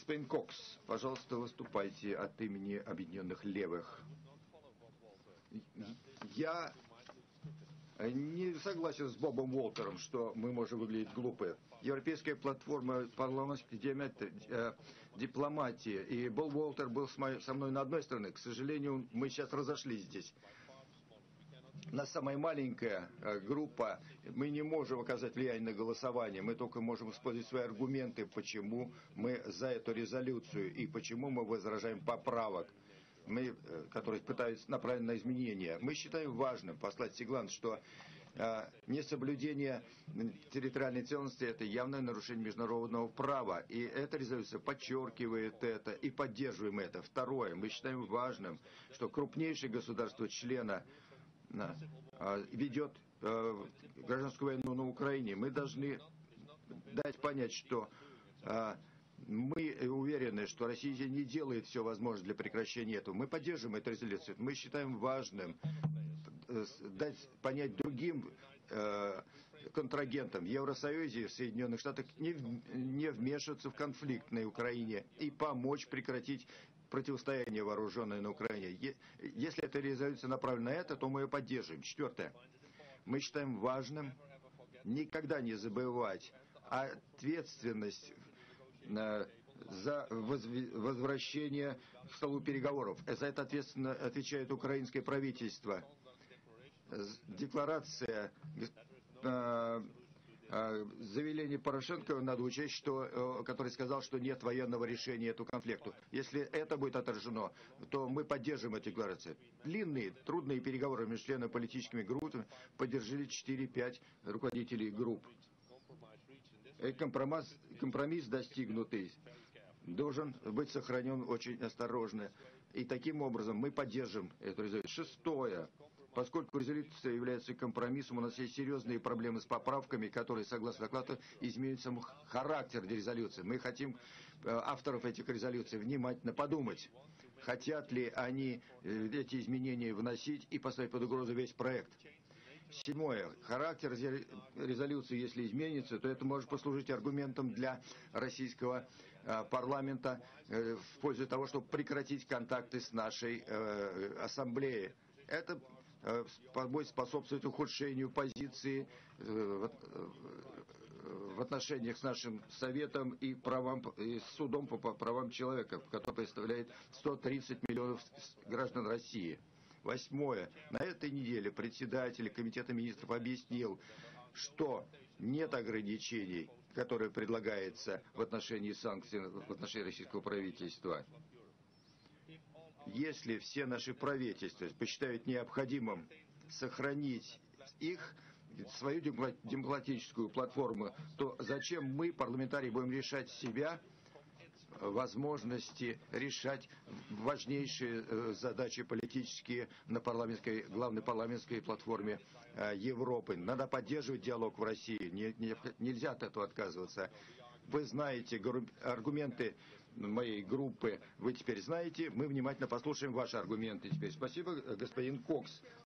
Господин Кокс, пожалуйста, выступайте от имени Объединенных Левых. Я не согласен с Бобом Уолтером, что мы можем выглядеть глупо. Европейская платформа парламентской э, дипломатии, и Боб Уолтер был со мной на одной стороне. К сожалению, мы сейчас разошлись здесь. На самая маленькая э, группа, мы не можем оказать влияние на голосование, мы только можем использовать свои аргументы, почему мы за эту резолюцию и почему мы возражаем поправок мы, э, которые пытаются направить на изменения. Мы считаем важным послать сигнал, что э, несоблюдение территориальной целостности – это явное нарушение международного права. И эта резолюция подчеркивает это и поддерживаем это. Второе, мы считаем важным, что крупнейшее государство члена э, ведет э, гражданскую войну на Украине. Мы должны дать понять, что э, мы уверены, что Россия не делает все возможное для прекращения этого. Мы поддерживаем эту резолюцию. Мы считаем важным дать понять другим э, контрагентам в Евросоюзе и в Соединенных Штатах не, не вмешиваться в конфликт на Украине и помочь прекратить противостояние вооруженное на Украине. Если эта резолюция направлена на это, то мы ее поддерживаем. Четвертое. Мы считаем важным никогда не забывать ответственность за возвращение к столу переговоров. За это ответственно отвечает украинское правительство. Декларация э, э, заявление Порошенко надо учесть, что, э, который сказал, что нет военного решения эту конфликту. Если это будет отражено, то мы поддержим эту декларацию. Длинные, трудные переговоры между членами политическими группами поддержали 4-5 руководителей групп. Э, компромисс, компромисс достигнутый должен быть сохранен очень осторожно. И таким образом мы поддержим эту резолюцию. Шестое. Поскольку резолюция является компромиссом, у нас есть серьезные проблемы с поправками, которые, согласно докладу, изменят сам характер резолюции. Мы хотим э, авторов этих резолюций внимательно подумать, хотят ли они э, эти изменения вносить и поставить под угрозу весь проект. Седьмое. Характер резолюции, если изменится, то это может послужить аргументом для российского э, парламента в пользу того, чтобы прекратить контакты с нашей ассамблеей. Это будет способствовать ухудшению позиции э, э, в отношениях с нашим советом и, правам, и судом по правам человека, который представляет 130 миллионов граждан России. Восьмое. На этой неделе председатель Комитета министров объяснил, что нет ограничений, которые предлагаются в отношении санкций в отношении российского правительства. Если все наши правительства посчитают необходимым сохранить их, свою демократическую платформу, то зачем мы, парламентарии, будем решать себя, возможности решать важнейшие э, задачи политические на парламентской, главной парламентской платформе э, Европы. Надо поддерживать диалог в России, не, не, нельзя от этого отказываться. Вы знаете аргументы моей группы, вы теперь знаете, мы внимательно послушаем ваши аргументы теперь. Спасибо, господин Кокс.